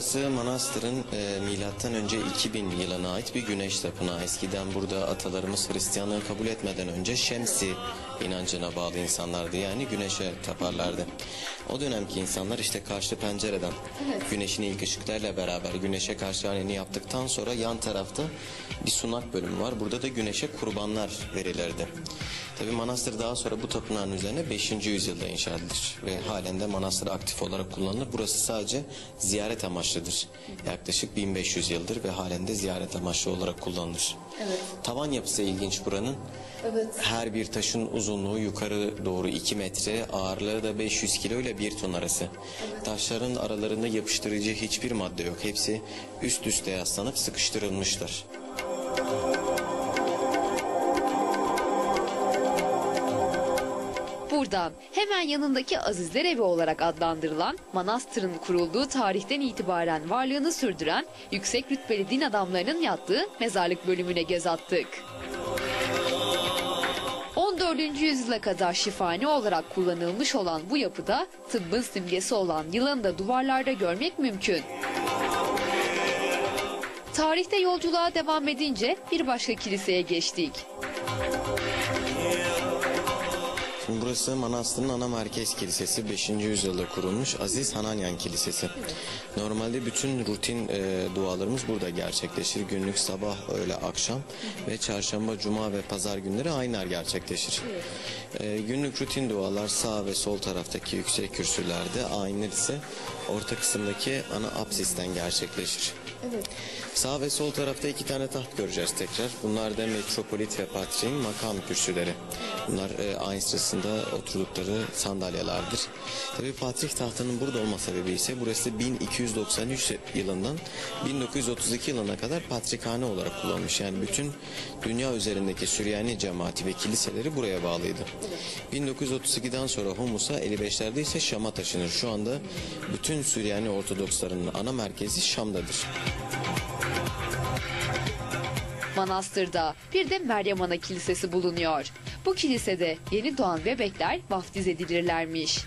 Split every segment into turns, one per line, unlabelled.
burası manastırın e, milattan önce 2000 yılına ait bir güneş tapınağı. Eskiden burada atalarımız Hristiyanlığı kabul etmeden önce Şemsi inancına bağlı insanlardı. Yani güneşe taparlardı. O dönemki insanlar işte karşı pencereden güneşin ilk ışıklarıyla beraber güneşe karşı halini yaptıktan sonra yan tarafta bir sunak bölümü var. Burada da güneşe kurbanlar verilirdi. Tabi manastır daha sonra bu tapınağın üzerine 5. yüzyılda inşa edilir ve halen de manastır aktif olarak kullanılır. Burası sadece ziyaret amaçlıdır. Yaklaşık 1500 yıldır ve halen de ziyaret amaçlı olarak kullanılır.
Evet.
Tavan yapısı ilginç buranın.
Evet.
Her bir taşın uzunluğu yukarı doğru 2 metre, ağırlığı da 500 kilo ile 1 ton arası. Taşların aralarında yapıştırıcı hiçbir madde yok. Hepsi üst üste yaslanıp sıkıştırılmışlar.
Buradan hemen yanındaki Azizler Evi olarak adlandırılan manastırın kurulduğu tarihten itibaren varlığını sürdüren yüksek rütbeli din adamlarının yattığı mezarlık bölümüne göz attık. 14. yüzyıla kadar şifane olarak kullanılmış olan bu yapıda tıbbın simgesi olan yılanı da duvarlarda görmek mümkün. Tarihte yolculuğa devam edince bir başka kiliseye geçtik.
Şimdi burası manastırın ana merkez kilisesi 5. yüzyılda kurulmuş Aziz Hananyan Kilisesi. Normalde bütün rutin e, dualarımız burada gerçekleşir. Günlük sabah, öğle, akşam ve çarşamba, cuma ve pazar günleri aynar gerçekleşir. E, günlük rutin dualar sağ ve sol taraftaki yüksek kürsülerde, ayinler ise orta kısımdaki ana apsisten gerçekleşir. Sağ ve sol tarafta iki tane taht göreceğiz tekrar. Bunlar da metropolit ve patriğin makam kürsüleri. Bunlar e, aynı sırasında oturdukları sandalyelerdir. Tabii patrik tahtının burada olma sebebi ise burası 1293 yılından 1932 yılına kadar patrikhane olarak kullanılmış. Yani bütün dünya üzerindeki Süryani cemaati ve kiliseleri buraya bağlıydı. 1932'den sonra Humus'a 55'lerde ise Şam'a taşınır. Şu anda bütün Süryani Ortodokslarının ana merkezi Şam'dadır.
Manastırda bir de Meryem Ana Kilisesi bulunuyor. Bu kilisede yeni doğan bebekler vaftiz edilirlermiş.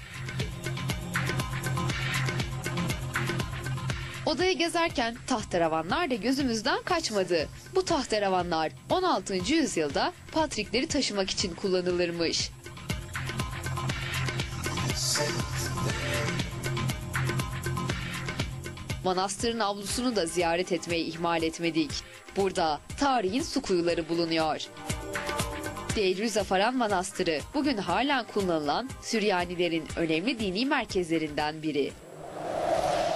Odayı gezerken tahterevanlar da gözümüzden kaçmadı. Bu tahterevanlar 16. yüzyılda patrikleri taşımak için kullanılırmış. Manastırın avlusunu da ziyaret etmeyi ihmal etmedik. Burada tarihin su kuyuları bulunuyor. Deir Zafaran Manastırı bugün halen kullanılan Süryanilerin önemli dini merkezlerinden biri.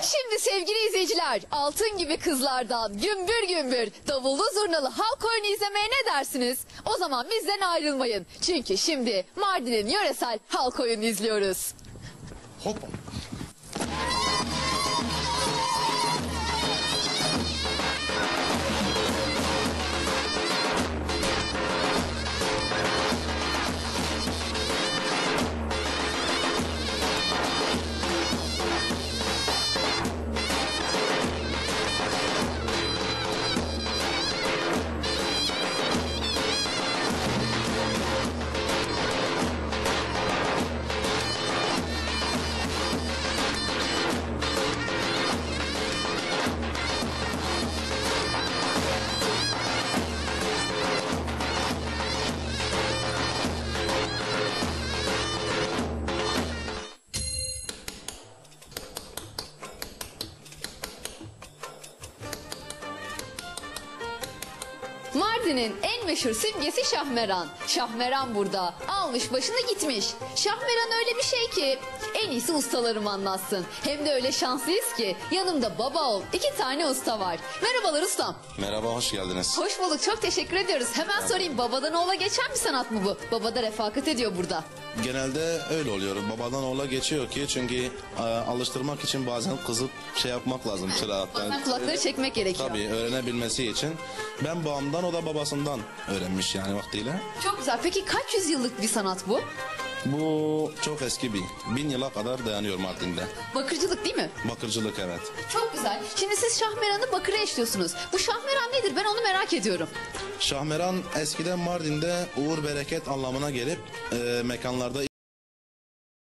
Şimdi sevgili izleyiciler altın gibi kızlardan gümbür gümbür davullu zurnalı halk oyunu izlemeye ne dersiniz? O zaman bizden ayrılmayın. Çünkü şimdi Mardin'in yöresel halk oyunu izliyoruz.
Hoppa.
Mardin'in en meşhur simgesi Şahmeran. Şahmeran burada. Almış başını gitmiş. Şahmeran öyle bir şey ki en iyisi ustalarım anlatsın. Hem de öyle şanslıyız ki yanımda baba oğul iki tane usta var. Merhabalar ustam.
Merhaba, hoş geldiniz.
Hoş bulduk çok teşekkür ediyoruz. Hemen sorayım babadan oğula geçen bir sanat mı bu? Babada refakat ediyor burada.
Genelde öyle oluyor. Babadan oğula geçiyor ki çünkü e, alıştırmak için bazen kızıp şey yapmak lazım çırağı.
Bazen kulakları çekmek gerekiyor.
Tabii öğrenebilmesi için. Ben babamdan o da babasından öğrenmiş yani vaktiyle.
Çok güzel. Peki kaç yüzyıllık bir sanat bu?
Bu çok eski bir. Bin yıla kadar dayanıyor Mardin'de.
Bakırcılık değil mi?
Bakırcılık evet.
Çok güzel. Şimdi siz şahmeranı bakıra eşliyorsunuz. Bu şahmeran nedir? Ben onu merak ediyorum.
Şahmeran eskiden Mardin'de uğur bereket anlamına gelip e, mekanlarda